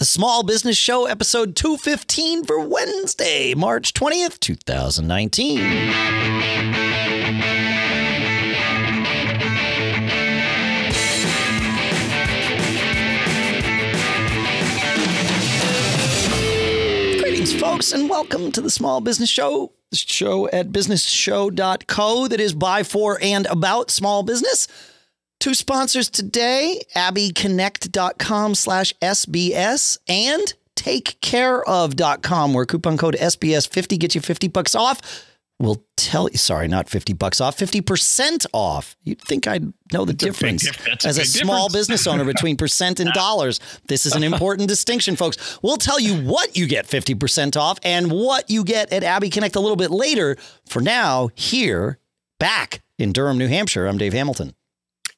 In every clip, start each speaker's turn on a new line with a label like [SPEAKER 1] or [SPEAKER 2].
[SPEAKER 1] the Small Business Show, episode 215 for Wednesday, March 20th, 2019. Greetings, folks, and welcome to the Small Business Show, show at businessshow.co that is by, for, and about small business. Two sponsors today, abbyconnect.com slash SBS and takecareof.com, where coupon code SBS50 gets you 50 bucks off. We'll tell you, sorry, not 50 bucks off, 50% off. You'd think I'd know the
[SPEAKER 2] That's a big
[SPEAKER 1] difference
[SPEAKER 2] diff- a
[SPEAKER 1] as a small
[SPEAKER 2] difference.
[SPEAKER 1] business owner between percent and dollars. This is an important distinction, folks. We'll tell you what you get 50% off and what you get at Abby Connect a little bit later. For now, here, back in Durham, New Hampshire, I'm Dave Hamilton.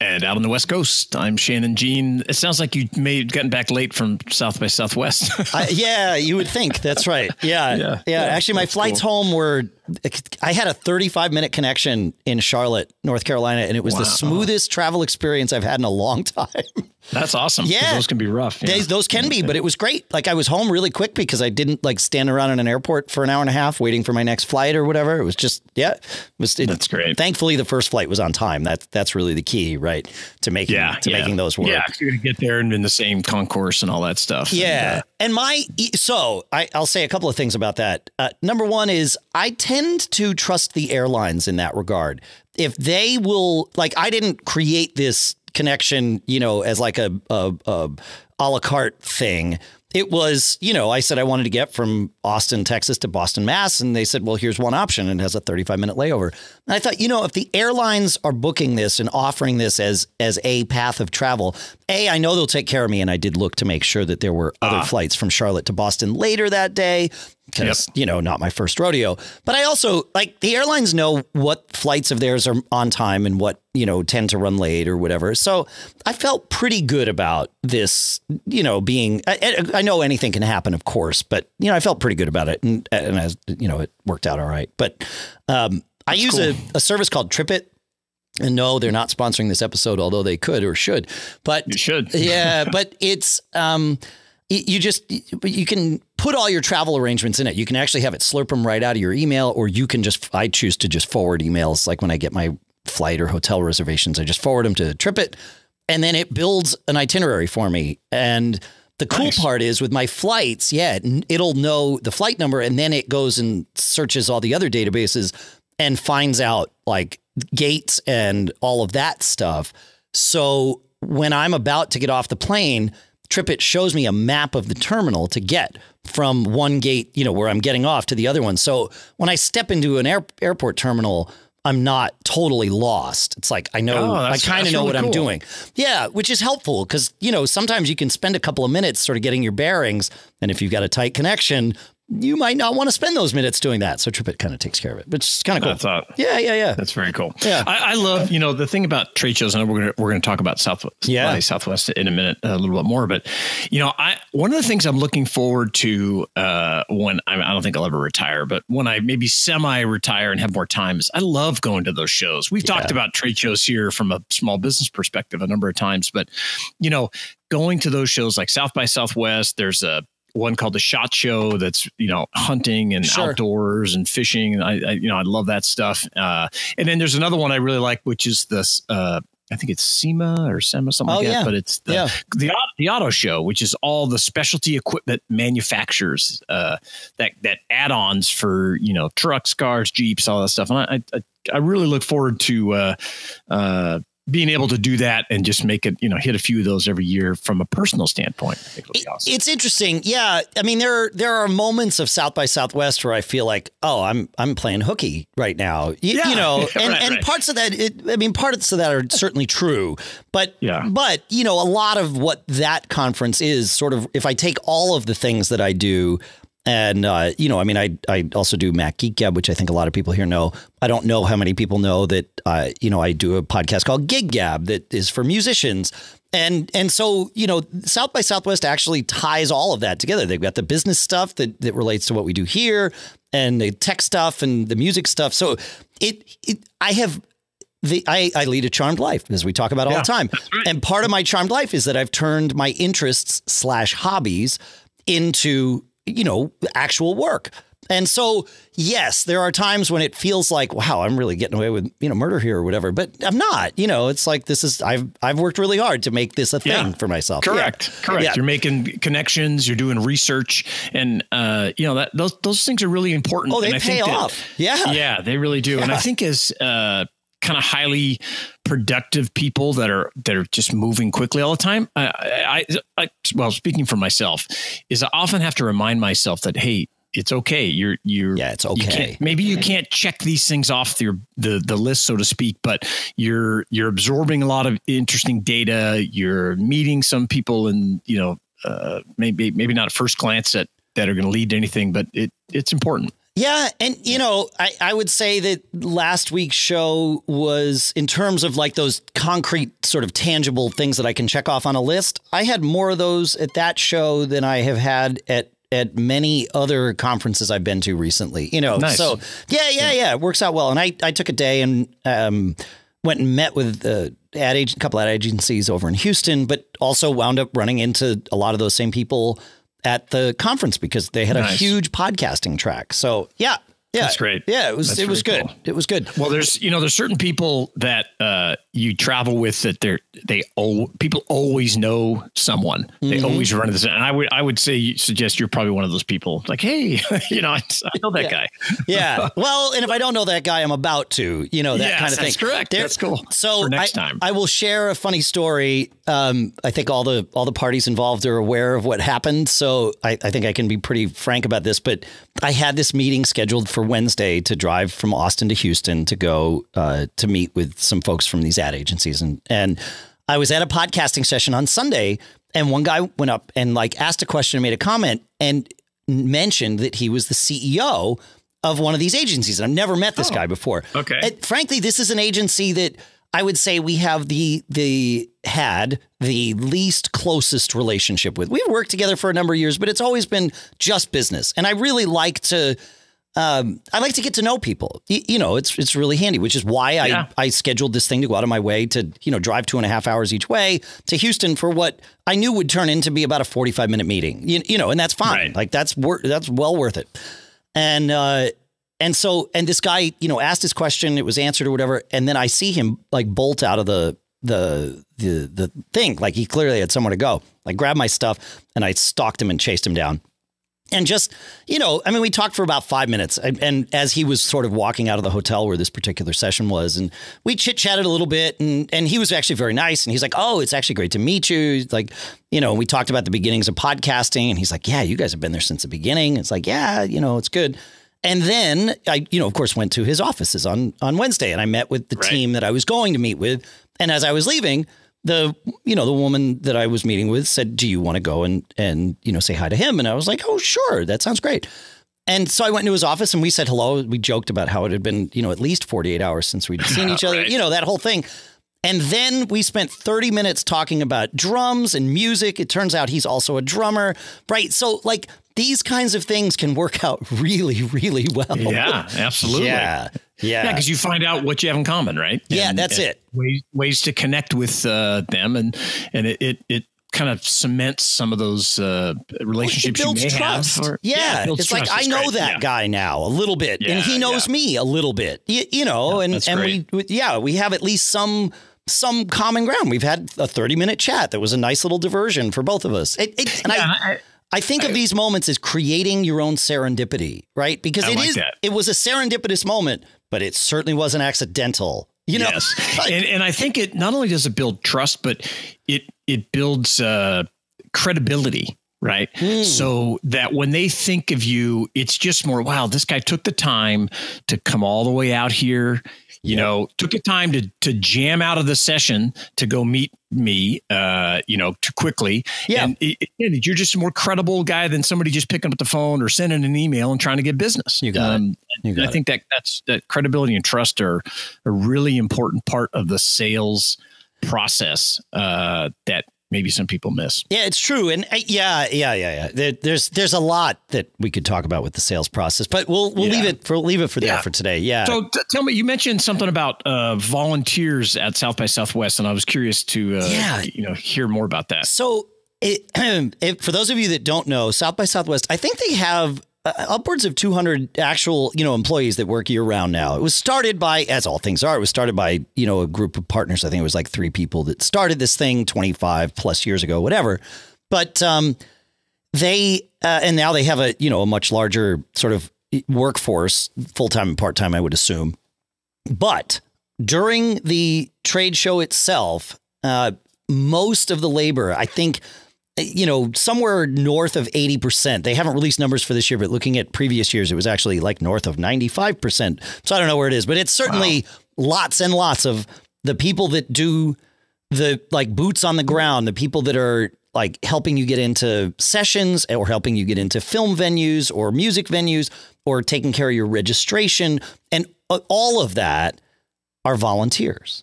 [SPEAKER 2] And out on the West Coast, I'm Shannon Jean. It sounds like you may have gotten back late from South by Southwest.
[SPEAKER 1] I, yeah, you would think. That's right. Yeah. Yeah.
[SPEAKER 2] Yeah. Yeah,
[SPEAKER 1] Actually, my
[SPEAKER 2] that's
[SPEAKER 1] flights home were, I had a 35 minute connection in Charlotte, North Carolina, and it was the smoothest travel experience I've had in a long time.
[SPEAKER 2] That's awesome.
[SPEAKER 1] Yeah.
[SPEAKER 2] Those can be rough. yeah.
[SPEAKER 1] Those can be, but it was great. Like I was home really quick because I didn't like stand around in an airport for an hour and a half waiting for my next flight or whatever. It was just, yeah, it was. It,
[SPEAKER 2] That's great.
[SPEAKER 1] Thankfully, the first flight was on time. That's that's really the key, right? To making
[SPEAKER 2] yeah.
[SPEAKER 1] to
[SPEAKER 2] yeah.
[SPEAKER 1] making those work.
[SPEAKER 2] Yeah. You're going to get there and in the same concourse and all that stuff.
[SPEAKER 1] Yeah.
[SPEAKER 2] And, uh,
[SPEAKER 1] And my, so I, I'll say a couple of things about that. Uh, number one is I tend to trust the airlines in that regard. If they will, like, I didn't create this connection, you know, as like a, a, a, a la carte thing. It was, you know, I said I wanted to get from Austin, Texas to Boston, Mass. And they said, well, here's one option and it has a 35 minute layover. And I thought, you know, if the airlines are booking this and offering this as as a path of travel, A, I know they'll take care of me. And I did look to make sure that there were other flights from Charlotte to Boston later that day because, you know, not my first rodeo. But I also like the airlines know what flights of theirs are on time and what, you know, tend to run late or whatever. So I felt pretty good about this, you know, being, I, I I know anything can happen, of course, but, you know, I felt pretty good about it. And, and as, you know, it worked out all right. But um, I use a, a service called TripIt. And no, they're not sponsoring this episode, although they could or should. But
[SPEAKER 2] You should.
[SPEAKER 1] yeah, but it's um, you just you can put all your travel arrangements in it. You can actually have it slurp them right out of your email, or you can just I choose to just forward emails. Like when I get my flight or hotel reservations, I just forward them to TripIt, and then it builds an itinerary for me. And the cool
[SPEAKER 2] Nice.
[SPEAKER 1] part is with my flights, yeah, it'll know the flight number, and then it goes and searches all the other databases and finds out like gates and all of that stuff. So when I'm about to get off the plane, TripIt shows me a map of the terminal to get from one gate, you know, where I'm getting off to the other one. So when I step into an air, airport terminal, I'm not totally lost. It's like I know
[SPEAKER 2] Oh,
[SPEAKER 1] I kind of know
[SPEAKER 2] really
[SPEAKER 1] what I'm doing. Yeah, which is helpful because you know sometimes you can spend a couple of minutes sort of getting your bearings, and if you've got a tight connection, you might not want to spend those minutes doing that. So TripIt kind of takes care of it, which is kind of cool.
[SPEAKER 2] I thought.
[SPEAKER 1] yeah, yeah, yeah.
[SPEAKER 2] That's very cool.
[SPEAKER 1] Yeah.
[SPEAKER 2] I, I love you know the thing about trade shows. Know we're gonna we're gonna talk about South
[SPEAKER 1] Yeah.
[SPEAKER 2] by Southwest in a minute a little bit more, but you know I one of the things I'm looking forward to uh, when I, I don't think I'll ever retire, but when I maybe semi retire and have more time is I love going to those shows. We've talked about trade shows here from a small business perspective a number of times, but you know going to those shows like South by Southwest, there's a one called the Shot Show that's you know hunting and
[SPEAKER 1] Sure.
[SPEAKER 2] outdoors and fishing. I, I you know I love that stuff. Uh, and then there's another one I really like, which is this. Uh, I think it's SEMA or SEMA, something
[SPEAKER 1] Oh,
[SPEAKER 2] like
[SPEAKER 1] yeah.
[SPEAKER 2] that. But it's the,
[SPEAKER 1] Yeah.
[SPEAKER 2] the the auto show, which is all the specialty equipment manufacturers uh, that that add-ons for you know trucks, cars, jeeps, all that stuff. And I I, I really look forward to uh, uh, being able to do that and just make it you know hit a few of those every year from a personal standpoint. I think it'll be awesome.
[SPEAKER 1] It's interesting. Yeah. I mean, there there are moments of South by Southwest where I feel like, oh, I'm I'm playing hooky right now. You,
[SPEAKER 2] Yeah.
[SPEAKER 1] you know, and,
[SPEAKER 2] right,
[SPEAKER 1] and
[SPEAKER 2] right.
[SPEAKER 1] parts of that, it, I mean, parts of that are certainly true. But
[SPEAKER 2] Yeah.
[SPEAKER 1] but you know, a lot of what that conference is sort of if I take all of the things that I do. And uh, you know, I mean, I I also do Mac Geek Gab, which I think a lot of people here know. I don't know how many people know that. Uh, you know, I do a podcast called Gig Gab that is for musicians, and and so you know, South by Southwest actually ties all of that together. They've got the business stuff that that relates to what we do here, and the tech stuff and the music stuff. So it, it I have the I, I lead a charmed life, as we talk about all the time.
[SPEAKER 2] right.
[SPEAKER 1] And part of my charmed life is that I've turned my interests slash hobbies into, you know, actual work. And so, yes, there are times when it feels like, wow, I'm really getting away with, you know, murder here or whatever, but I'm not. You know, it's like this is I've I've worked really hard to make this a thing
[SPEAKER 2] Yeah.
[SPEAKER 1] for myself.
[SPEAKER 2] Correct.
[SPEAKER 1] Yeah.
[SPEAKER 2] Correct.
[SPEAKER 1] Yeah.
[SPEAKER 2] You're making connections. You're doing research, and uh, you know that those those things are really important.
[SPEAKER 1] Oh, they
[SPEAKER 2] and
[SPEAKER 1] pay
[SPEAKER 2] think that-
[SPEAKER 1] off. Yeah.
[SPEAKER 2] yeah, they really do. And I think as uh, kind of highly productive people that are that are just moving quickly all the time, I, I, I well, speaking for myself, is I often have to remind myself that hey. It's okay. You're you're
[SPEAKER 1] Yeah, it's okay.
[SPEAKER 2] can't- maybe you can't check these things off your the the list, so to speak, but you're you're absorbing a lot of interesting data. You're meeting some people, and you know uh, maybe maybe not at first glance that that are going to lead to anything, but it it's important.
[SPEAKER 1] Yeah, and you know, I, I would say that last week's show was in terms of like those concrete sort of tangible things that I can check off on a list. I had more of those at that show than I have had at at many other conferences I've been to recently. You know,
[SPEAKER 2] Nice.
[SPEAKER 1] so yeah, yeah, yeah, it works out well. And I I took a day and um, went and met with uh, ad ag- a couple ad agencies over in Houston, but also wound up running into a lot of those same people at the conference because they had a huge podcasting track. So yeah, yeah,
[SPEAKER 2] That's great.
[SPEAKER 1] Yeah, it was
[SPEAKER 2] That's
[SPEAKER 1] it was good.
[SPEAKER 2] cool.
[SPEAKER 1] It was good.
[SPEAKER 2] Well, there's you know there's certain people that uh, you travel with that they're they oh people always know someone. They
[SPEAKER 1] Mm-hmm.
[SPEAKER 2] always run into this, and I would I would say suggest you're probably one of those people. Like, hey, you know, I, I know that guy.
[SPEAKER 1] Yeah. Well, and if I don't know that guy, I'm about to. You know that
[SPEAKER 2] Yes,
[SPEAKER 1] kind of thing.
[SPEAKER 2] that's correct.
[SPEAKER 1] There-
[SPEAKER 2] That's cool.
[SPEAKER 1] So
[SPEAKER 2] For next
[SPEAKER 1] I,
[SPEAKER 2] time.
[SPEAKER 1] I will share a funny story. Um, I think all the all the parties involved are aware of what happened, so I, I think I can be pretty frank about this. But I had this meeting scheduled for Wednesday to drive from Austin to Houston to go uh, to meet with some folks from these ad agencies, and and I was at a podcasting session on Sunday, and one guy went up and like asked a question and made a comment and mentioned that he was the CEO of one of these agencies. And I've never met this guy before.
[SPEAKER 2] okay.
[SPEAKER 1] And frankly, this is an agency that I would say we have the the had the least closest relationship with. We've worked together for a number of years, but it's always been just business. And I really like to um, I like to get to know people. Y- you know, it's it's really handy, which is why I,
[SPEAKER 2] Yeah.
[SPEAKER 1] I scheduled this thing to go out of my way to, you know, drive two and a half hours each way to Houston for what I knew would turn into be about a 45 minute meeting. You, you know, and that's fine.
[SPEAKER 2] Right.
[SPEAKER 1] Like that's wor- that's well worth it. And uh and so and this guy, you know, asked his question, it was answered or whatever, and then I see him like bolt out of the the the the thing. Like he clearly had somewhere to go. I grabbed my stuff and I stalked him and chased him down and just you know i mean we talked for about five minutes and, and as he was sort of walking out of the hotel where this particular session was and we chit chatted a little bit and and he was actually very nice and he's like oh it's actually great to meet you like you know we talked about the beginnings of podcasting and he's like yeah you guys have been there since the beginning it's like yeah you know it's good and then I, you know, of course, went to his offices on on Wednesday, and I met with the
[SPEAKER 2] Right.
[SPEAKER 1] team that I was going to meet with. And as I was leaving, the you know the woman that I was meeting with said, "Do you want to go and and you know say hi to him?" And I was like, "Oh, sure, that sounds great." And so I went into his office and we said hello. We joked about how it had been, you know, at least 48 hours since we'd seen each other,
[SPEAKER 2] Right.
[SPEAKER 1] you know, that whole thing. And then we spent 30 minutes talking about drums and music. It turns out he's also a drummer, right? So, like, these kinds of things can work out really, really well.
[SPEAKER 2] Yeah, absolutely.
[SPEAKER 1] Yeah. Yeah.
[SPEAKER 2] Yeah, because you find out what you have in common, right?
[SPEAKER 1] Yeah, that's it.
[SPEAKER 2] Ways, ways to connect with uh, them, and and it it, it kind of cements some of those uh, relationships
[SPEAKER 1] it
[SPEAKER 2] you
[SPEAKER 1] builds
[SPEAKER 2] may
[SPEAKER 1] trust.
[SPEAKER 2] have. or-
[SPEAKER 1] yeah,
[SPEAKER 2] it builds
[SPEAKER 1] it's like
[SPEAKER 2] trust.
[SPEAKER 1] I know that
[SPEAKER 2] Yeah.
[SPEAKER 1] guy now a little bit, and he knows
[SPEAKER 2] yeah.
[SPEAKER 1] me a little bit. You, you know, and and we, we yeah we have at least some some common ground. We've had a thirty minute chat that was a nice little diversion for both of us. It, it, and
[SPEAKER 2] Yeah,
[SPEAKER 1] I,
[SPEAKER 2] I-
[SPEAKER 1] I think of these moments as creating your own serendipity, right? Because
[SPEAKER 2] I
[SPEAKER 1] it
[SPEAKER 2] like
[SPEAKER 1] is
[SPEAKER 2] that.
[SPEAKER 1] it was a serendipitous moment, but it certainly wasn't accidental. You know,
[SPEAKER 2] Yes.
[SPEAKER 1] Like-
[SPEAKER 2] and, and I think it not only does it build trust, but it it builds uh, credibility, right?
[SPEAKER 1] Hmm.
[SPEAKER 2] So that when they think of you, it's just more, wow, this guy took the time to come all the way out here. You know, took the time to to jam out of the session to go meet me. Uh, you know, too quickly.
[SPEAKER 1] Yeah.
[SPEAKER 2] and, it, it- you're just a more credible guy than somebody just picking up the phone or sending an email and trying to get business.
[SPEAKER 1] You got it.
[SPEAKER 2] Um,
[SPEAKER 1] You got
[SPEAKER 2] I
[SPEAKER 1] it.
[SPEAKER 2] think that that's that credibility and trust are a really important part of the sales process uh, that maybe some people miss.
[SPEAKER 1] Yeah, it's true, and uh, yeah, yeah, yeah, yeah. There, there's there's a lot that we could talk about with the sales process, but we'll we'll yeah. leave it for leave it for there yeah. for today. Yeah.
[SPEAKER 2] So t- tell me, you mentioned something about uh, volunteers at South by Southwest, and I was curious to uh, yeah. you know hear more about that.
[SPEAKER 1] So. It, it, for those of you that don't know, South by Southwest, I think they have uh, upwards of 200 actual you know employees that work year round now. It was started by, as all things are, it was started by you know a group of partners. I think it was like three people that started this thing 25 plus years ago, whatever. But um, they uh, and now they have a you know a much larger sort of workforce, full time and part time, I would assume. But during the trade show itself, uh, most of the labor, I think you know, somewhere north of 80%. They haven't released numbers for this year, but looking at previous years, it was actually like north of 95%. So I don't know where it is, but it's certainly wow. lots and lots of the people that do the like boots on the ground, the people that are like helping you get into sessions or helping you get into film venues or music venues or taking care of your registration. And all of that are volunteers.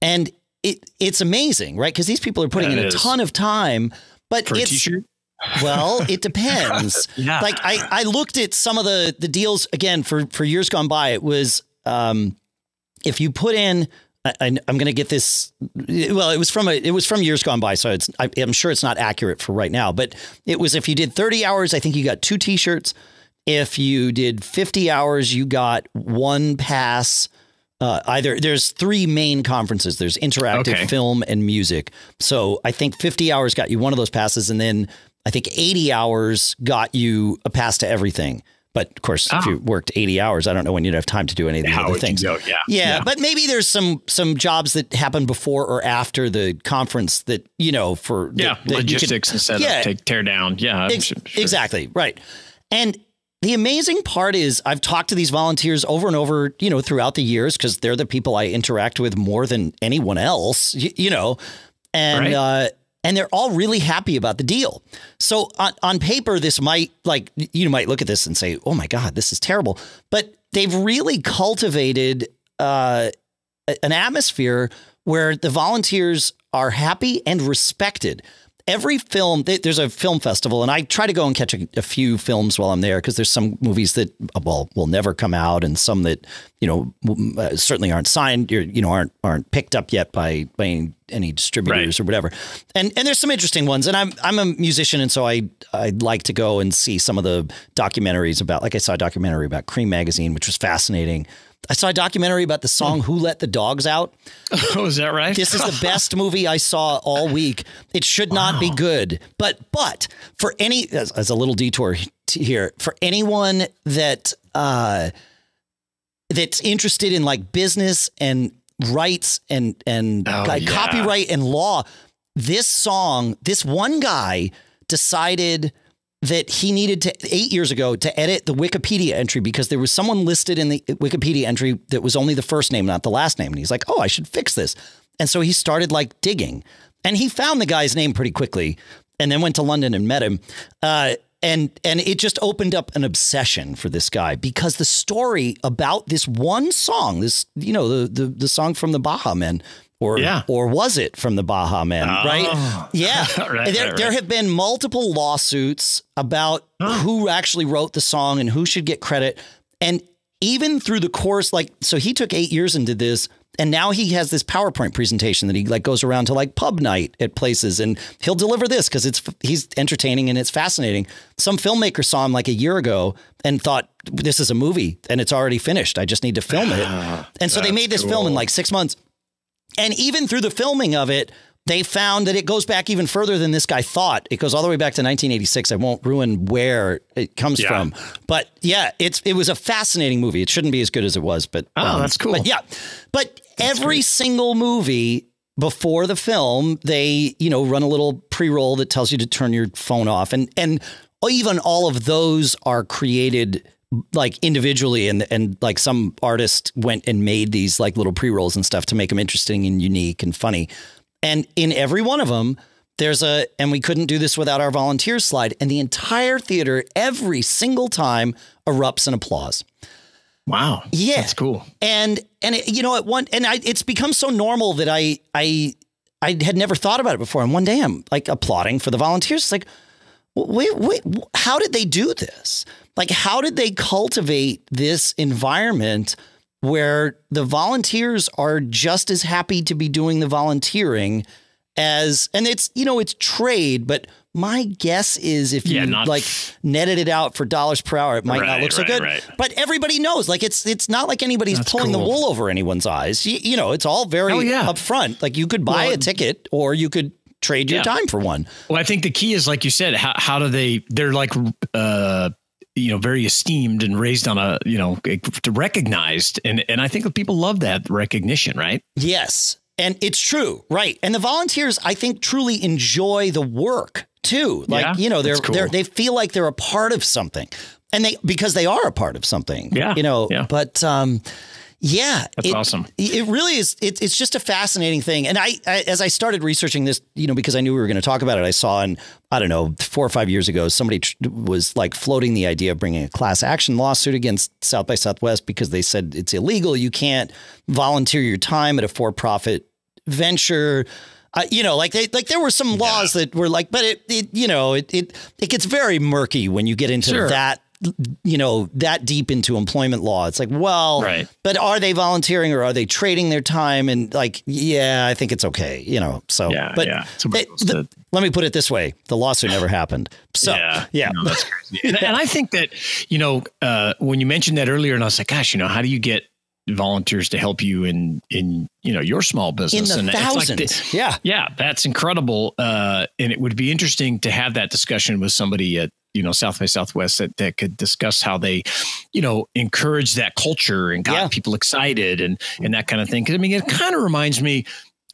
[SPEAKER 1] And it it's amazing, right? Because these people are putting in a is. ton of time, but
[SPEAKER 2] For
[SPEAKER 1] it's well, it depends. yeah. Like I, I looked at some of the the deals again for for years gone by. It was um, if you put in I, am going to get this. Well, it was from a, it was from years gone by, so it's I, am sure it's not accurate for right now. But it was if you did 30 hours, I think you got two T-shirts. If you did 50 hours, you got one pass uh, either there's three main conferences. There's interactive okay. film and music. So I think 50 hours got you one of those passes, and then I think 80 hours got you a pass to everything. But of course, if you worked 80 hours, I don't know when you'd have time to do any of the How other things.
[SPEAKER 2] Yeah.
[SPEAKER 1] yeah. yeah, But maybe there's some some jobs that happen before or after the conference that, you know, for
[SPEAKER 2] yeah,
[SPEAKER 1] that,
[SPEAKER 2] logistics could, and setup, yeah, take tear down. Yeah.
[SPEAKER 1] Ex- sure. Exactly. Right. And the amazing part is I've talked to these volunteers over and over, you know, throughout the years because they're the people I interact with more than anyone else, you, you know, and right. uh, and they're all really happy about the deal. So on, on paper, this might like you might look at this and say, "Oh my God, this is terrible," but they've really cultivated uh, an atmosphere where the volunteers are happy and respected every film there's a film festival and i try to go and catch a, a few films while i'm there because there's some movies that well will never come out and some that you know uh, certainly aren't signed you know aren't aren't picked up yet by by any distributors right. or whatever and and there's some interesting ones and i'm i'm a musician and so i i'd like to go and see some of the documentaries about like i saw a documentary about Creem magazine which was fascinating I saw a documentary about the song "Who Let the Dogs Out."
[SPEAKER 2] Oh, is that right?
[SPEAKER 1] This is the best movie I saw all week. It should wow. not be good, but but for any as, as a little detour here for anyone that uh, that's interested in like business and rights and and oh, yeah. copyright and law, this song, this one guy decided that he needed to eight years ago to edit the Wikipedia entry because there was someone listed in the Wikipedia entry that was only the first name, not the last name. And he's like, oh, I should fix this. And so he started like digging and he found the guy's name pretty quickly and then went to London and met him. Uh, and and it just opened up an obsession for this guy because the story about this one song, this you know the the, the song from the Baha Men, or yeah. or was it from the Baha Men? Oh. Right? Yeah. right, there, right, there have been multiple lawsuits about huh. who actually wrote the song and who should get credit. And even through the course, like, so he took eight years and did this. And now he has this PowerPoint presentation that he like goes around to like pub night at places and he'll deliver this because it's he's entertaining and it's fascinating. Some filmmaker saw him like a year ago and thought this is a movie and it's already finished. I just need to film it. Ah, and so they made this cool. film in like six months. And even through the filming of it, they found that it goes back even further than this guy thought. It goes all the way back to 1986. I won't ruin where it comes yeah. from, but yeah, it's it was a fascinating movie. It shouldn't be as good as it was, but
[SPEAKER 2] oh, um, that's cool.
[SPEAKER 1] But yeah, but that's every great. single movie before the film, they you know run a little pre roll that tells you to turn your phone off, and and even all of those are created like individually and and like some artist went and made these like little pre-rolls and stuff to make them interesting and unique and funny. And in every one of them there's a and we couldn't do this without our volunteers slide and the entire theater every single time erupts in applause.
[SPEAKER 2] Wow.
[SPEAKER 1] Yeah.
[SPEAKER 2] That's cool.
[SPEAKER 1] And and it, you know at one and I it's become so normal that I I I had never thought about it before. And one day I'm like applauding for the volunteers. It's like, wait, wait, how did they do this? Like, how did they cultivate this environment where the volunteers are just as happy to be doing the volunteering as, and it's, you know, it's trade, but my guess is if you yeah, not, like netted it out for dollars per hour, it might right, not look so right, good. Right. But everybody knows, like it's it's not like anybody's That's pulling cool. the wool over anyone's eyes. You, you know, it's all very oh, yeah. upfront. Like you could buy well, a ticket or you could trade your yeah. time for one.
[SPEAKER 2] Well, I think the key is like you said, how how do they? They're like. uh you know very esteemed and raised on a you know recognized and and I think people love that recognition right
[SPEAKER 1] yes and it's true right and the volunteers I think truly enjoy the work too. Like, yeah, you know, they're, cool. they're, they feel like they're a part of something and they, because they are a part of something,
[SPEAKER 2] yeah,
[SPEAKER 1] you know,
[SPEAKER 2] yeah.
[SPEAKER 1] but, um, yeah,
[SPEAKER 2] that's
[SPEAKER 1] it,
[SPEAKER 2] awesome.
[SPEAKER 1] It really is. It, it's just a fascinating thing. And I, I, as I started researching this, you know, because I knew we were going to talk about it, I saw in I don't know four or five years ago somebody tr- was like floating the idea of bringing a class action lawsuit against South by Southwest because they said it's illegal. You can't volunteer your time at a for-profit venture. Uh, you know, like they like there were some laws yeah. that were like, but it, it you know it it it gets very murky when you get into sure. that you know that deep into employment law it's like well
[SPEAKER 2] right.
[SPEAKER 1] but are they volunteering or are they trading their time and like yeah i think it's okay you know so
[SPEAKER 2] yeah
[SPEAKER 1] but
[SPEAKER 2] yeah.
[SPEAKER 1] It, the, let me put it this way the lawsuit never happened so yeah, yeah.
[SPEAKER 2] No, that's crazy. and, and, i think that you know uh, when you mentioned that earlier and i was like gosh you know how do you get volunteers to help you in in you know your small business
[SPEAKER 1] in the and thousands. Like the,
[SPEAKER 2] yeah, yeah, that's incredible. Uh, and it would be interesting to have that discussion with somebody at you know South by Southwest that, that could discuss how they, you know, encourage that culture and got yeah. people excited and and that kind of thing. Because I mean, it kind of reminds me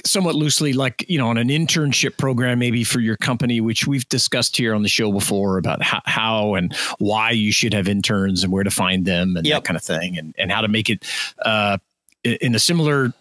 [SPEAKER 2] somewhat loosely like you know on an internship program maybe for your company which we've discussed here on the show before about how, how and why you should have interns and where to find them and yep. that kind of thing and, and how to make it uh, in a similar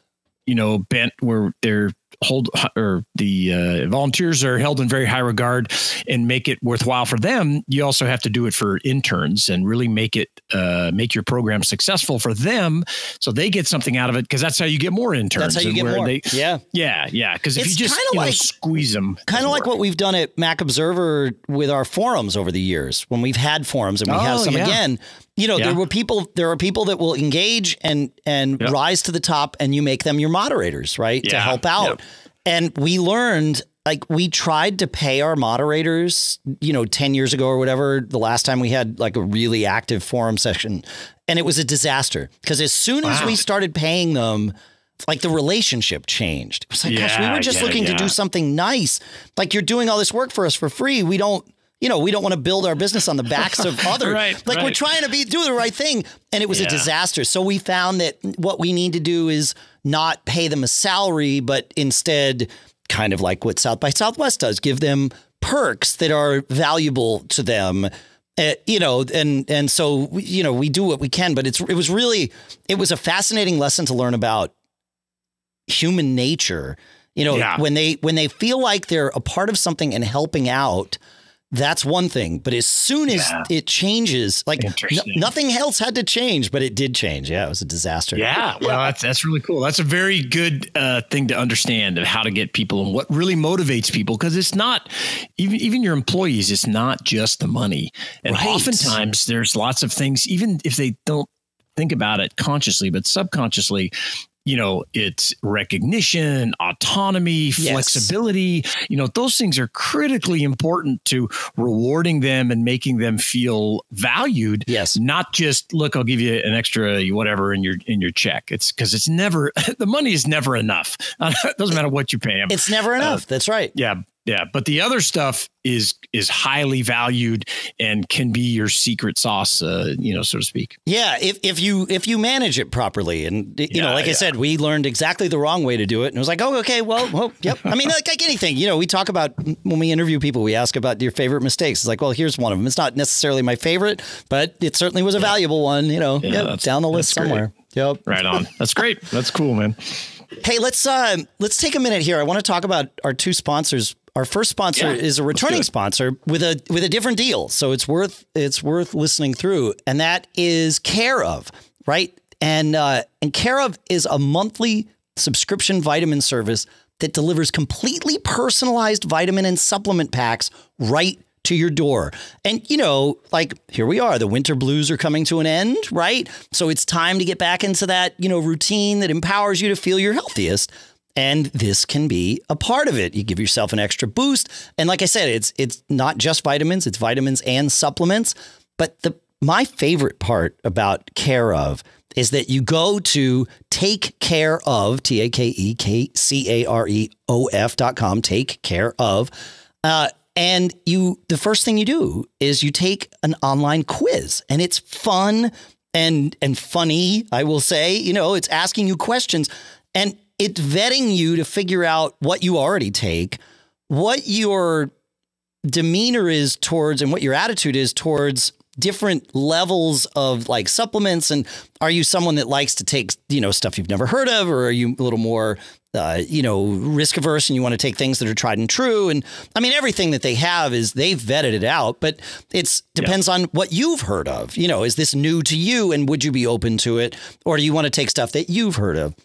[SPEAKER 2] you know bent where they're hold or the uh, volunteers are held in very high regard and make it worthwhile for them you also have to do it for interns and really make it uh, make your program successful for them so they get something out of it because that's how you get more interns
[SPEAKER 1] that's how you get more. they,
[SPEAKER 2] yeah. Yeah yeah because if you just you like, know, squeeze them
[SPEAKER 1] kind of like what we've done at mac observer with our forums over the years when we've had forums and we oh, have some yeah. again you know, yeah. there were people. There are people that will engage and and yep. rise to the top, and you make them your moderators, right, yeah. to help out. Yep. And we learned, like, we tried to pay our moderators, you know, ten years ago or whatever. The last time we had like a really active forum session, and it was a disaster because as soon wow. as we started paying them, like the relationship changed. It was like, yeah, gosh, we were just yeah, looking to do something nice. Like you're doing all this work for us for free. We don't you know, we don't want to build our business on the backs of others.
[SPEAKER 2] right,
[SPEAKER 1] like
[SPEAKER 2] right.
[SPEAKER 1] we're trying to be do the right thing, and it was yeah. a disaster. So we found that what we need to do is not pay them a salary, but instead, kind of like what South by Southwest does, give them perks that are valuable to them. Uh, you know, and and so you know we do what we can, but it's it was really it was a fascinating lesson to learn about human nature. You know, yeah. when they when they feel like they're a part of something and helping out that's one thing. But as soon as yeah. it changes, like nothing else had to change, but it did change. Yeah, it was a disaster.
[SPEAKER 2] Yeah, well, that's that's really cool. That's a very good uh, thing to understand of how to get people and what really motivates people because it's not even even your employees. It's not just the money, and right. oftentimes there's lots of things. Even if they don't think about it consciously, but subconsciously, you know, it's recognition, autonomy, yes. flexibility. You know, those things are critically important to rewarding them and making them feel valued.
[SPEAKER 1] Yes.
[SPEAKER 2] Not just look, I'll give you an extra whatever in your in your check. It's because it's never the money is never enough. it doesn't matter what you pay them.
[SPEAKER 1] It's never enough. Uh, That's right.
[SPEAKER 2] Yeah. Yeah, but the other stuff is is highly valued and can be your secret sauce, uh, you know, so to speak.
[SPEAKER 1] Yeah, if if you if you manage it properly, and you yeah, know, like yeah. I said, we learned exactly the wrong way to do it, and it was like, oh, okay, well, well yep. I mean, like, like anything, you know, we talk about when we interview people, we ask about your favorite mistakes. It's like, well, here's one of them. It's not necessarily my favorite, but it certainly was a valuable one. You know, yeah, yep, down the list somewhere. Yep,
[SPEAKER 2] right on. That's great. That's cool, man.
[SPEAKER 1] Hey, let's uh, let's take a minute here. I want to talk about our two sponsors our first sponsor yeah, is a returning sponsor with a with a different deal, so it's worth it's worth listening through, and that is Care of right, and uh, and Care of is a monthly subscription vitamin service that delivers completely personalized vitamin and supplement packs right to your door. And, you know, like here we are, the winter blues are coming to an end, right? So it's time to get back into that, you know, routine that empowers you to feel your healthiest. And this can be a part of it. You give yourself an extra boost. And like I said, it's it's not just vitamins, it's vitamins and supplements. But the my favorite part about Care of is that you go to take care of T A K E K C A R E O F dot com, take care of. Uh, and you, the first thing you do is you take an online quiz, and it's fun and and funny. I will say, you know, it's asking you questions, and it's vetting you to figure out what you already take, what your demeanor is towards, and what your attitude is towards different levels of like supplements. And are you someone that likes to take you know stuff you've never heard of or are you a little more uh, you know risk averse and you want to take things that are tried and true? And i mean everything that they have is they've vetted it out but it's depends yeah. on what you've heard of. You know is this new to you and would you be open to it? Or do you want to take stuff that you've heard of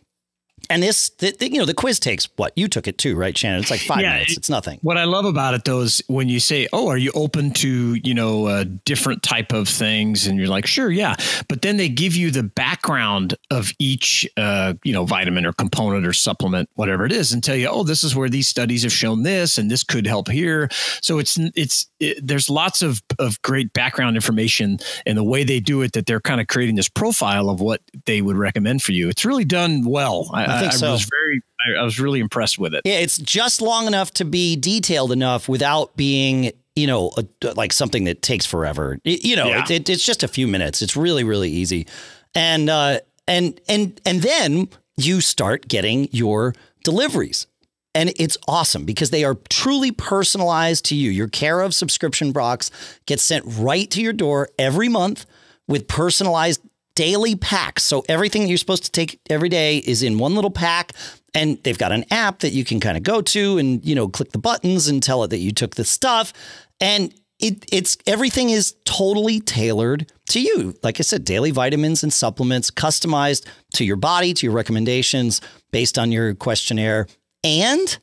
[SPEAKER 1] and this, the, the, you know, the quiz takes what you took it too, right, Shannon? It's like five yeah, minutes. It, it's nothing.
[SPEAKER 2] What I love about it though is when you say, "Oh, are you open to you know a different type of things?" and you're like, "Sure, yeah," but then they give you the background of each uh, you know vitamin or component or supplement, whatever it is, and tell you, "Oh, this is where these studies have shown this, and this could help here." So it's it's it, there's lots of of great background information, and the way they do it, that they're kind of creating this profile of what they would recommend for you. It's really done well.
[SPEAKER 1] I, I think I, so.
[SPEAKER 2] I was very, I, I was really impressed with it.
[SPEAKER 1] Yeah, it's just long enough to be detailed enough without being you know, a, like something that takes forever. You know, yeah. it, it, it's just a few minutes. It's really, really easy, and uh, and and and then you start getting your deliveries, and it's awesome because they are truly personalized to you. Your Care of subscription box gets sent right to your door every month with personalized daily packs. So everything you're supposed to take every day is in one little pack. And they've got an app that you can kind of go to and, you know, click the buttons and tell it that you took the stuff. And it, it's everything is totally tailored to you. Like I said, daily vitamins and supplements customized to your body, to your recommendations based on your questionnaire. And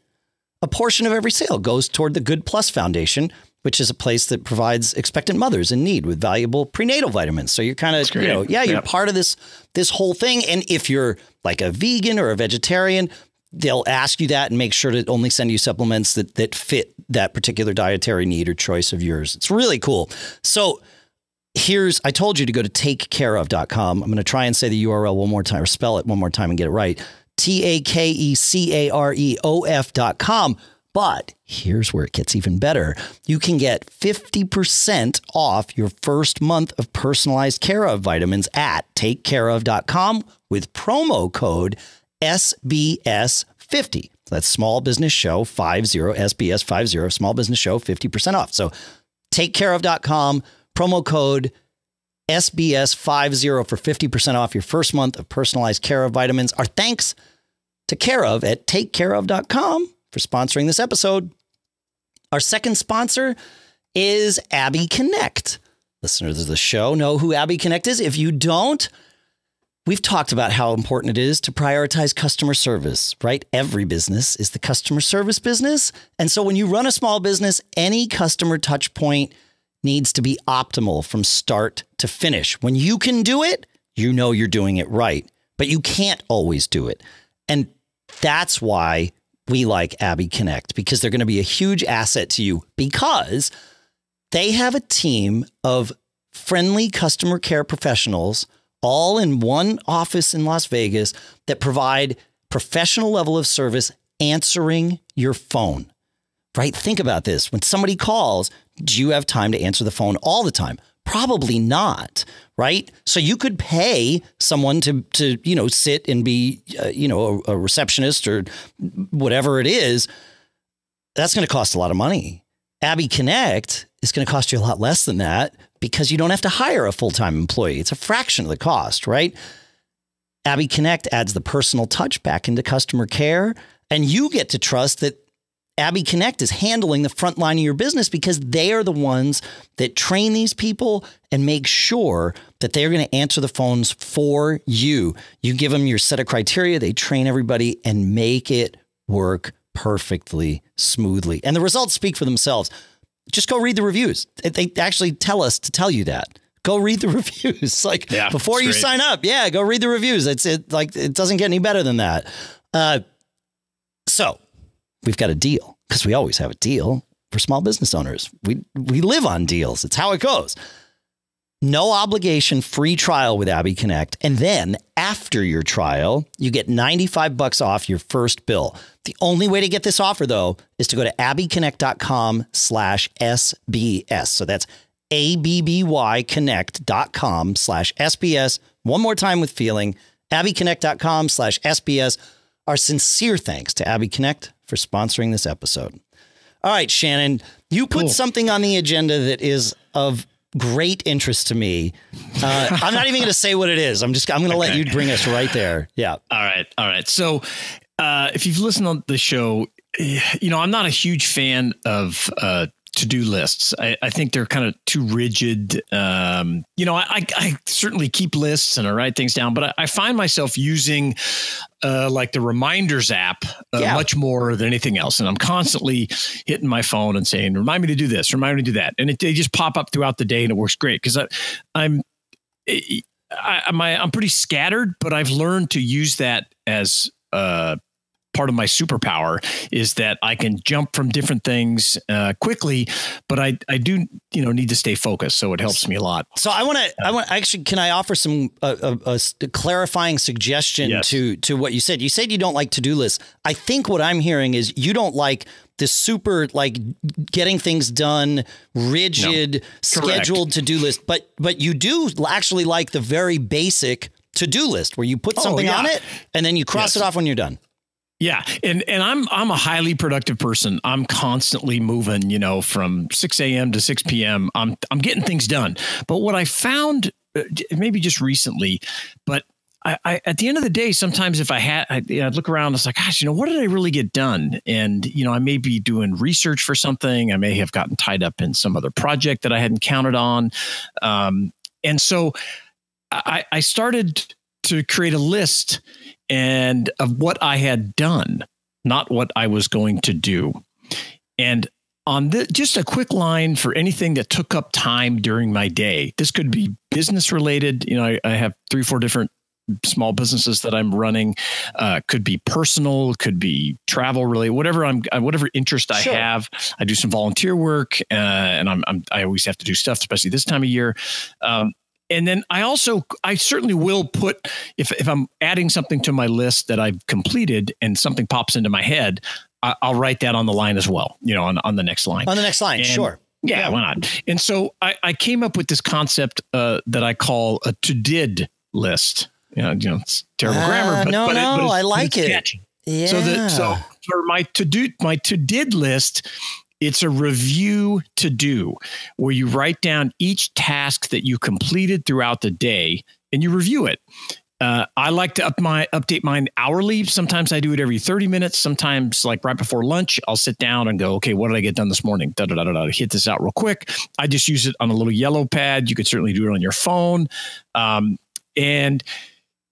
[SPEAKER 1] a portion of every sale goes toward the Good Plus Foundation, which is a place that provides expectant mothers in need with valuable prenatal vitamins. So you're kind of, you know, yeah, you're yep. part of this this whole thing. And if you're like a vegan or a vegetarian, they'll ask you that and make sure to only send you supplements that that fit that particular dietary need or choice of yours. It's really cool. So here's I told you to go to takecareof.com. I'm going to try and say the URL one more time or spell it one more time and get it right. T A K E C A R E O F.com. But here's where it gets even better. You can get 50% off your first month of personalized care of vitamins at takecareof.com with promo code SBS50. That's small business show 50 SBS 50 small business show 50% off. So takecareof.com promo code SBS50 for 50% off your first month of personalized care of vitamins. Our thanks to Care of at takecareof.com for sponsoring this episode. Our second sponsor is Abby Connect. Listeners of the show know who Abby Connect is. If you don't, we've talked about how important it is to prioritize customer service, right? Every business is the customer service business. And so when you run a small business, any customer touch point needs to be optimal from start to finish. When you can do it, you know you're doing it right, but you can't always do it. And that's why we like Abby Connect because they're going to be a huge asset to you because they have a team of friendly customer care professionals all in one office in Las Vegas that provide professional level of service answering your phone. Right? Think about this. When somebody calls, do you have time to answer the phone all the time? Probably not, right? So you could pay someone to to you know sit and be uh, you know a, a receptionist or whatever it is. That's going to cost a lot of money. Abby Connect is going to cost you a lot less than that because you don't have to hire a full time employee. It's a fraction of the cost, right? Abby Connect adds the personal touch back into customer care, and you get to trust that Abby Connect is handling the front line of your business because they are the ones that train these people and make sure that they're going to answer the phones for you. You give them your set of criteria, they train everybody and make it work perfectly smoothly. And the results speak for themselves. Just go read the reviews. They actually tell us to tell you that. Go read the reviews. Like yeah, before you sign up, yeah, go read the reviews. It's it like it doesn't get any better than that. Uh, so we've got a deal because we always have a deal for small business owners. We we live on deals. It's how it goes. No obligation free trial with Abby Connect. And then after your trial, you get 95 bucks off your first bill. The only way to get this offer though is to go to abbyconnect.com slash SBS. So that's abbyconnect.com slash SBS. One more time with feeling, abbyconnect.com slash SBS. Our sincere thanks to Abby Connect for sponsoring this episode. All right, Shannon, you put cool. something on the agenda that is of great interest to me. Uh, I'm not even going to say what it is. I'm just I'm going to okay. let you bring us right there. Yeah.
[SPEAKER 2] All right. All right. So, uh, if you've listened to the show, you know I'm not a huge fan of uh, to-do lists. I, I, think they're kind of too rigid. Um, you know, I, I, certainly keep lists and I write things down, but I, I find myself using uh, like the reminders app uh, yeah. much more than anything else. And I'm constantly hitting my phone and saying, remind me to do this, remind me to do that. And it, they just pop up throughout the day and it works great because I'm, I, I, I'm pretty scattered, but I've learned to use that as, uh, part of my superpower is that I can jump from different things uh, quickly, but I I do you know need to stay focused, so it helps me a lot.
[SPEAKER 1] So I want to I want actually can I offer some a, a, a clarifying suggestion yes. to to what you said? You said you don't like to do lists. I think what I'm hearing is you don't like the super like getting things done rigid no. scheduled to do list but but you do actually like the very basic to do list where you put oh, something oh, yeah. on it and then you cross yes. it off when you're done
[SPEAKER 2] yeah, and and I'm I'm a highly productive person. I'm constantly moving, you know, from 6 a.m. to 6 p.m. I'm I'm getting things done. But what I found, uh, maybe just recently, but I, I, at the end of the day, sometimes if I had, I, I'd look around, it's like, gosh, you know, what did I really get done? And you know, I may be doing research for something. I may have gotten tied up in some other project that I hadn't counted on, um, and so I, I started to create a list and of what I had done, not what I was going to do. And on the, just a quick line for anything that took up time during my day. This could be business related. You know, I, I have three, four different small businesses that I'm running. Uh, could be personal, could be travel related, whatever I'm, uh, whatever interest I sure. have. I do some volunteer work, uh, and I'm, I'm, i always have to do stuff, especially this time of year. Um, and then I also I certainly will put if if I'm adding something to my list that I've completed and something pops into my head, I, will write that on the line as well. You know, on on the next line.
[SPEAKER 1] On the next line, and, sure.
[SPEAKER 2] Yeah, yeah, why not? And so I, I came up with this concept uh, that I call a to did list. You know, you know, it's terrible uh, grammar, but
[SPEAKER 1] no,
[SPEAKER 2] but,
[SPEAKER 1] no,
[SPEAKER 2] it, but
[SPEAKER 1] I like it.
[SPEAKER 2] Catchy. Yeah. So that so for my to do my to did list, it's a review to do where you write down each task that you completed throughout the day and you review it. Uh, I like to up my update mine hourly. Sometimes I do it every 30 minutes. Sometimes, like right before lunch, I'll sit down and go, okay, what did I get done this morning? Da, da, da, da, da. Hit this out real quick. I just use it on a little yellow pad. You could certainly do it on your phone. Um, and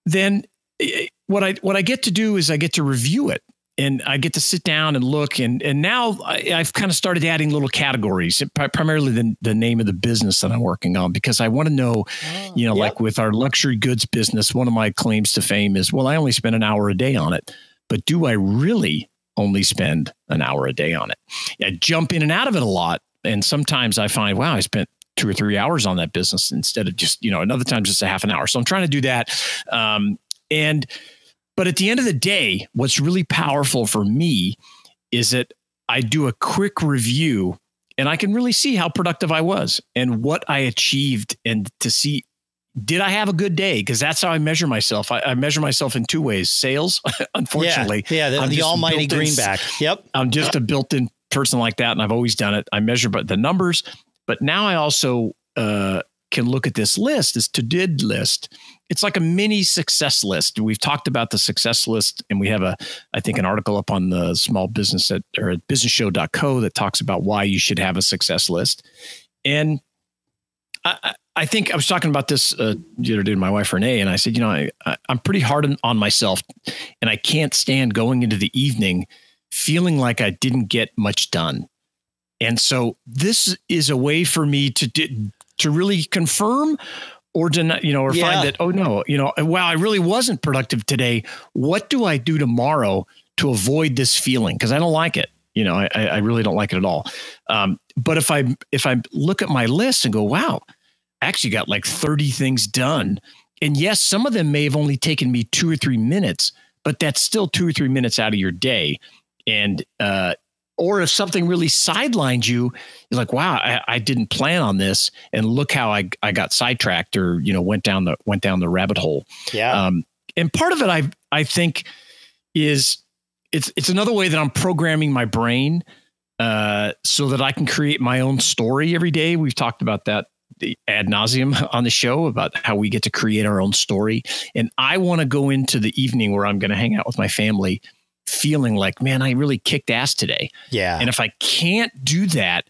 [SPEAKER 2] then eh, what I what I get to do is I get to review it and I get to sit down and look. And and now I, have kind of started adding little categories, primarily the, the name of the business that I'm working on, because I want to know, oh, you know, yep. like with our luxury goods business, one of my claims to fame is, well, I only spend an hour a day on it, but do I really only spend an hour a day on it? I jump in and out of it a lot, and sometimes I find, wow, I spent two or three hours on that business instead of just you know another time just a half an hour. So I'm trying to do that, um, and but at the end of the day, what's really powerful for me is that I do a quick review and I can really see how productive I was and what I achieved and to see did I have a good day? Because that's how I measure myself. I, I, measure myself in two ways: sales, unfortunately.
[SPEAKER 1] Yeah, yeah the, the almighty greenback. Yep.
[SPEAKER 2] I'm just a built-in person like that, and I've always done it. I measure but the numbers, but now I also uh, can look at this list, this to did list. It's like a mini success list. We've talked about the success list, and we have a, I think, an article up on the small business at or at businessshow.co that talks about why you should have a success list. And I, I think I was talking about this uh, the other day to my wife Renee, and I said, you know, I, I'm pretty hard on, myself, and I can't stand going into the evening feeling like I didn't get much done. And so this is a way for me to to really confirm or deny, you know, or yeah. find that oh no, you know, wow, I really wasn't productive today. What do I do tomorrow to avoid this feeling? Because I don't like it. You know, I, I really don't like it at all. Um, but if I if I look at my list and go, wow, I actually got like 30 things done. And yes, some of them may have only taken me two or three minutes, but that's still two or three minutes out of your day. And uh, or if something really sidelined you, you're like, wow, I, I, didn't plan on this, and look how I, I got sidetracked or you know went down the went down the rabbit hole.
[SPEAKER 1] Yeah. Um,
[SPEAKER 2] and part of it, I I think, is it's it's another way that I'm programming my brain uh, so that I can create my own story every day. We've talked about that ad nauseum on the show about how we get to create our own story, and I want to go into the evening where I'm going to hang out with my family feeling like, man, I really kicked ass today.
[SPEAKER 1] Yeah.
[SPEAKER 2] And if I can't do that,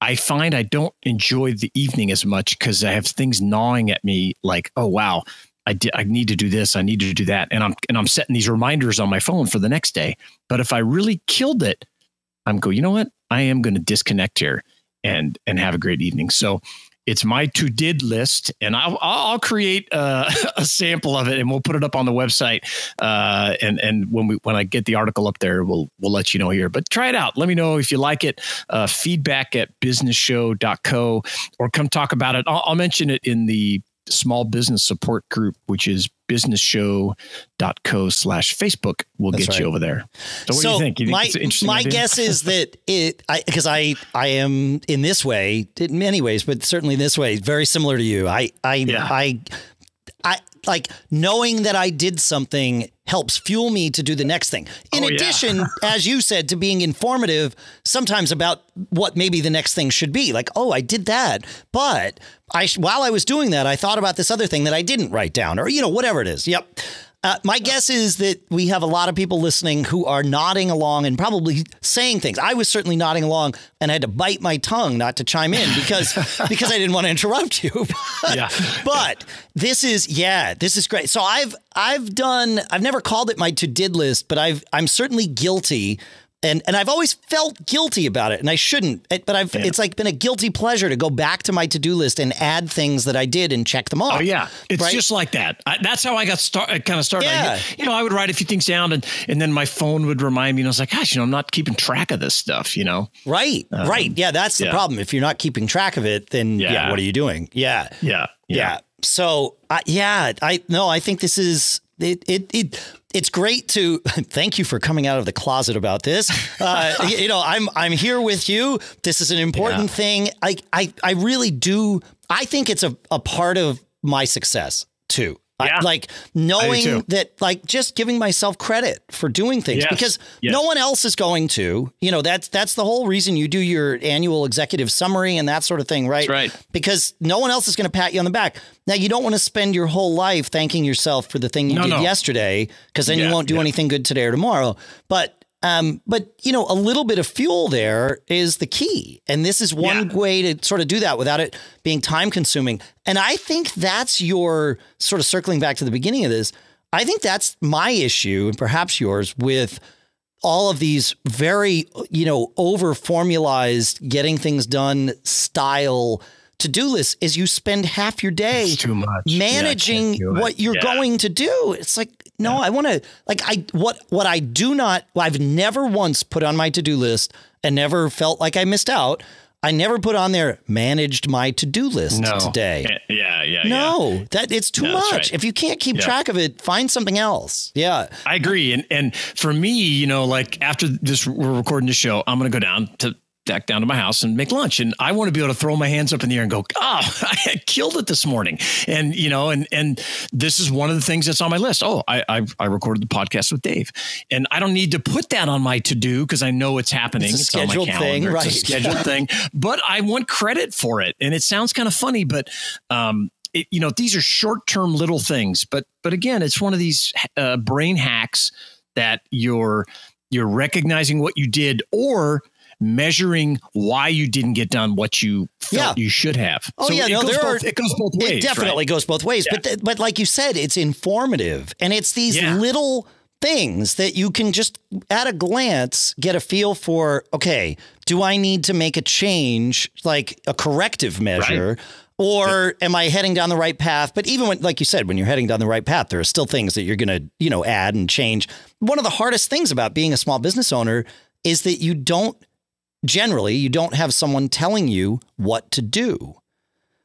[SPEAKER 2] I find I don't enjoy the evening as much because I have things gnawing at me like, oh wow, I did, I need to do this, I need to do that. And I'm and I'm setting these reminders on my phone for the next day. But if I really killed it, I'm go, you know what? I am going to disconnect here and and have a great evening. So it's my to did list, and I'll I'll create uh, a sample of it, and we'll put it up on the website. Uh, and and when we when I get the article up there, we'll we'll let you know here. But try it out. Let me know if you like it. Uh, feedback at businessshow.co or come talk about it. I'll, I'll mention it in the small business support group, which is businessshow.co slash Facebook will That's get right. you over there.
[SPEAKER 1] So what so do you think? You my, my guess is that it, because I, I, I am in this way, in many ways, but certainly this way, very similar to you. I, I, yeah. I, I, like knowing that I did something helps fuel me to do the next thing. In oh, addition, yeah. as you said, to being informative sometimes about what maybe the next thing should be. Like, oh, I did that, but I while I was doing that, I thought about this other thing that I didn't write down, or you know, whatever it is. Yep. Uh, my guess is that we have a lot of people listening who are nodding along and probably saying things. I was certainly nodding along and I had to bite my tongue not to chime in because because I didn't want to interrupt you. yeah. But this is yeah, this is great. So I've I've done I've never called it my to did list, but I've I'm certainly guilty and and I've always felt guilty about it, and I shouldn't. But I've yeah. it's like been a guilty pleasure to go back to my to do list and add things that I did and check them off.
[SPEAKER 2] Oh yeah, it's right? just like that. I, that's how I got start. Kind of started. Yeah. I, you know, I would write a few things down, and and then my phone would remind me. And I was like, gosh, you know, I'm not keeping track of this stuff. You know.
[SPEAKER 1] Right. Um, right. Yeah, that's the yeah. problem. If you're not keeping track of it, then yeah. yeah what are you doing? Yeah.
[SPEAKER 2] Yeah.
[SPEAKER 1] Yeah. So yeah, I no, I think this is it, it, it it's great to thank you for coming out of the closet about this. Uh, you know, I'm I'm here with you. This is an important yeah. thing. I, I I really do. I think it's a, a part of my success too. Yeah. I, like knowing that, like just giving myself credit for doing things yes. because yes. no one else is going to. You know, that's that's the whole reason you do your annual executive summary and that sort of thing, right?
[SPEAKER 2] That's right.
[SPEAKER 1] Because no one else is going to pat you on the back. Now, you don't want to spend your whole life thanking yourself for the thing you no, did no. yesterday because then yeah, you won't do yeah. anything good today or tomorrow. But um, but you know, a little bit of fuel there is the key. And this is one yeah. way to sort of do that without it being time consuming. And I think that's your sort of circling back to the beginning of this. I think that's my issue and perhaps yours with all of these very, you know, over formalized getting things done style to-do list is you spend half your day
[SPEAKER 2] too much.
[SPEAKER 1] managing yeah, what you're yeah. going to do. It's like, no, yeah. I want to like I what what I do not I've never once put on my to-do list and never felt like I missed out. I never put on there managed my to-do list
[SPEAKER 2] no.
[SPEAKER 1] today.
[SPEAKER 2] Eh, yeah, yeah,
[SPEAKER 1] No, that it's too no, much. Right. If you can't keep track of it, find something else. Yeah.
[SPEAKER 2] I agree. And and for me, you know, like after this we're recording the show, I'm going to go down to back down to my house and make lunch. And I want to be able to throw my hands up in the air and go, oh, I killed it this morning. And, you know, and, and this is one of the things that's on my list. Oh, I, I, I recorded the podcast with Dave and I don't need to put that on my to-do because I know it's happening.
[SPEAKER 1] It's a scheduled
[SPEAKER 2] it's
[SPEAKER 1] thing, right?
[SPEAKER 2] It's a scheduled thing, but I want credit for it. And it sounds kind of funny, but, um, it, you know, these are short-term little things, but, but again, it's one of these uh, brain hacks that you're, you're recognizing what you did or measuring why you didn't get done what you felt yeah. you should have.
[SPEAKER 1] Oh so yeah, no, there
[SPEAKER 2] both,
[SPEAKER 1] are,
[SPEAKER 2] it goes both ways.
[SPEAKER 1] It definitely
[SPEAKER 2] right?
[SPEAKER 1] goes both ways. Yeah. But but like you said, it's informative, and it's these yeah. little things that you can just at a glance get a feel for okay do i need to make a change like a corrective measure right. or am i heading down the right path but even when like you said when you're heading down the right path there are still things that you're going to you know add and change one of the hardest things about being a small business owner is that you don't generally you don't have someone telling you what to do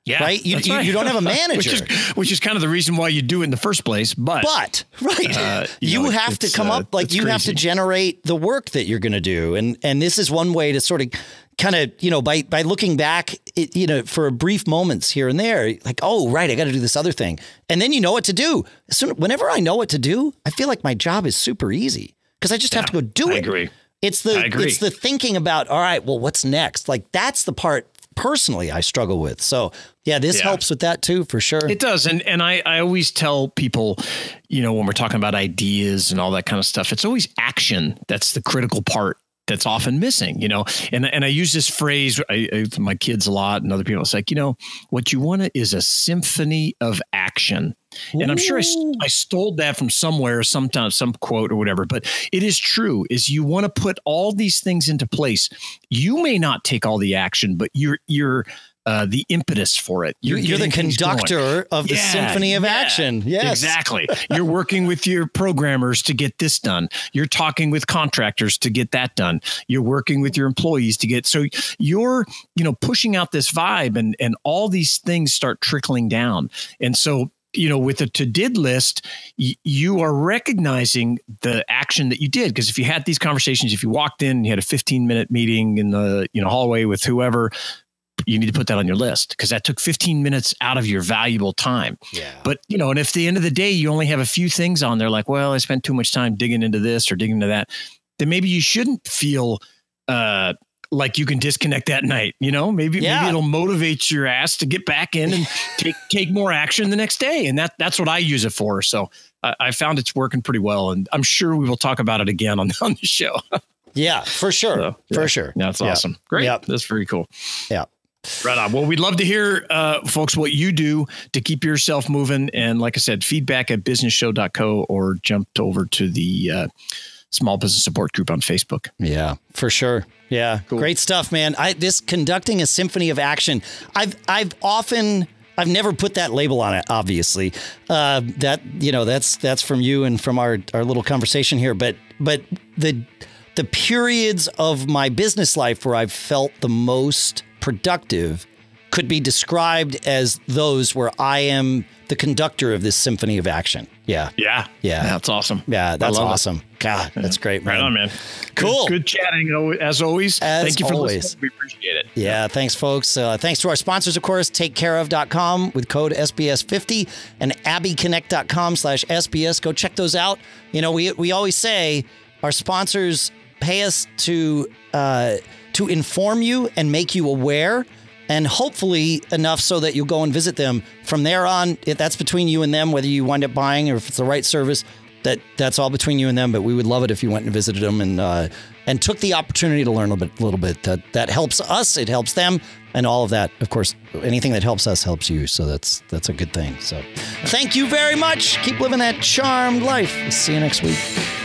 [SPEAKER 2] yeah,
[SPEAKER 1] right. You, you, right. you, don't have a manager,
[SPEAKER 2] which, is, which is kind of the reason why you do it in the first place. But
[SPEAKER 1] but right, uh, you, you know, have to come uh, up like you crazy. have to generate the work that you're going to do, and and this is one way to sort of kind of you know by by looking back, it, you know, for brief moments here and there, like oh right, I got to do this other thing, and then you know what to do. So whenever I know what to do, I feel like my job is super easy because I just yeah, have to go do
[SPEAKER 2] I
[SPEAKER 1] it.
[SPEAKER 2] I agree.
[SPEAKER 1] It's the it's the thinking about all right, well, what's next? Like that's the part personally I struggle with. So yeah, this yeah. helps with that too, for sure.
[SPEAKER 2] It does. And and I, I always tell people, you know, when we're talking about ideas and all that kind of stuff, it's always action that's the critical part that's often missing, you know. And and I use this phrase I, I, my kids a lot and other people. It's like, you know, what you want is a symphony of action. And I'm sure I, I stole that from somewhere, sometimes some quote or whatever. But it is true. Is you want to put all these things into place. You may not take all the action, but you're you're uh, the impetus for it.
[SPEAKER 1] You're, you're the conductor of the yeah, symphony of yeah, action. Yes,
[SPEAKER 2] exactly. you're working with your programmers to get this done. You're talking with contractors to get that done. You're working with your employees to get so you're you know pushing out this vibe and and all these things start trickling down. And so you know, with a to did list, y- you are recognizing the action that you did. Because if you had these conversations, if you walked in, and you had a 15 minute meeting in the you know hallway with whoever, you need to put that on your list because that took 15 minutes out of your valuable time.
[SPEAKER 1] Yeah.
[SPEAKER 2] But, you know, and if the end of the day you only have a few things on there, like, well, I spent too much time digging into this or digging into that, then maybe you shouldn't feel uh, like you can disconnect that night. You know, maybe yeah. maybe it'll motivate your ass to get back in and take take more action the next day. And that that's what I use it for. So I, I found it's working pretty well, and I'm sure we will talk about it again on on the show.
[SPEAKER 1] yeah, for sure, so, yeah. for sure.
[SPEAKER 2] That's awesome. Great. Yep. That's very cool.
[SPEAKER 1] Yeah.
[SPEAKER 2] Right on. Well, we'd love to hear, uh, folks, what you do to keep yourself moving. And like I said, feedback at businessshow.co or jump over to the uh, small business support group on Facebook.
[SPEAKER 1] Yeah, for sure. Yeah, cool. great stuff, man. I this conducting a symphony of action. I've I've often I've never put that label on it. Obviously, uh, that you know that's that's from you and from our our little conversation here. But but the the periods of my business life where I've felt the most productive could be described as those where I am the conductor of this symphony of action. Yeah.
[SPEAKER 2] Yeah.
[SPEAKER 1] Yeah.
[SPEAKER 2] That's awesome.
[SPEAKER 1] Yeah. That's awesome. It. God, that's great, man.
[SPEAKER 2] Right on, man.
[SPEAKER 1] Cool.
[SPEAKER 2] Good, good chatting as always.
[SPEAKER 1] As
[SPEAKER 2] Thank you
[SPEAKER 1] for always. listening.
[SPEAKER 2] We appreciate it.
[SPEAKER 1] Yeah. Thanks, folks. Uh, thanks to our sponsors, of course, takecareof.com with code SBS50 and abbyconnect.com slash SBS. Go check those out. You know, we, we always say our sponsors pay us to, uh, to inform you and make you aware and hopefully enough so that you'll go and visit them. From there on if that's between you and them whether you wind up buying or if it's the right service that that's all between you and them. But we would love it if you went and visited them and uh, and took the opportunity to learn a little bit, little bit. That that helps us it helps them and all of that. Of course anything that helps us helps you. So that's that's a good thing. So thank you very much. Keep living that charmed life. See you next week